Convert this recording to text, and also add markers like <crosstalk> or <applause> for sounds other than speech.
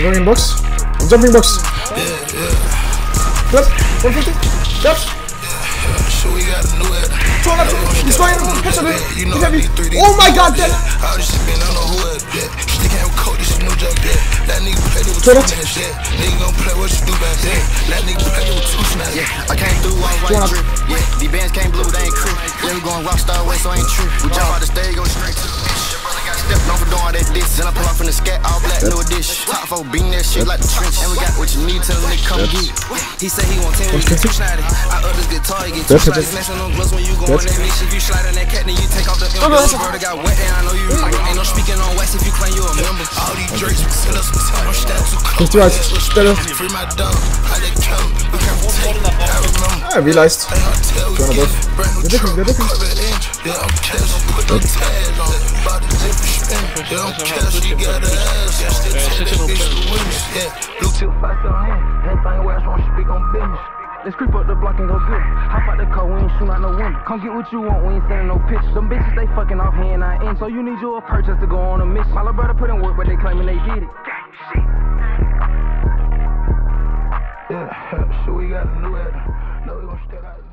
I'm going in box. I'm jumping box. Clap. 150. Clap. So we got a new head. Two on He's going. Headshot it. You He's know I heavy. need 3D. Oh my god, it. That it Throw do it snaps. Yeah, I through all One up. drip. Yeah, these bands came blue, they ain't creep. We going rockstar way, so ain't true. We jump out the stage, go straight to doing all that diss. Then I pull off in the scat, all black, new dish. Top four bean that shit like the trench. And we got what you need, tell the nigga come get. He said he want 10, we get two snotty. Our others get tall, you get two it. snotty. Snatching on gloves when you go on that mission. If you slide on that cat, then you take off the that's Your brother got wet, and I know you remember. Ain't no speaking on wax if you claim you a member. All these drinks, send us some time. I'm. 50 right. Better. Free my dog. How they come? We can't take. I remember. I realized. Get above. They're truck. they're engine. Yeah, I'm cash. Put no tag on. I'm cash. You got a ass. Still take that bitch to witness. Yeah, blue tip five on hand. Anything where I want speak on business. Let's creep up the block and go good. Hop out the car, we ain't shoot out no window. Come get what you want, we ain't sending no pictures. Them bitches, they fucking off hand, I in. So you need you a purchase to go on a mission. My little brother put in work, but they claiming they did it. Yeah, <laughs> so we got a new head. No, we gon' stay out